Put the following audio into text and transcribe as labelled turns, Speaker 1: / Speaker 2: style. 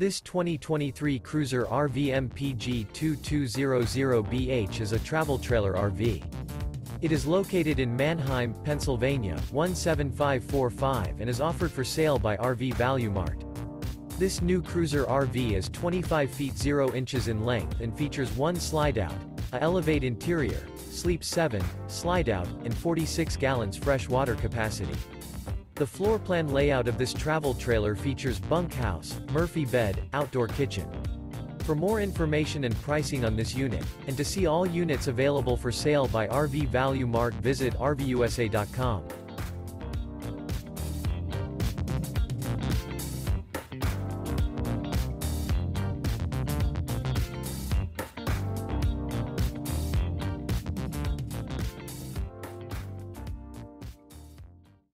Speaker 1: This 2023 Cruiser RV MPG 2200BH is a travel trailer RV. It is located in Manheim, Pennsylvania, 17545 and is offered for sale by RV Value Mart. This new Cruiser RV is 25 feet 0 inches in length and features one slide-out, a Elevate interior, Sleep 7, slide-out, and 46 gallons fresh water capacity. The floor plan layout of this travel trailer features bunkhouse, Murphy bed, outdoor kitchen. For more information and pricing on this unit, and to see all units available for sale by RV Value Mart visit RVUSA.com.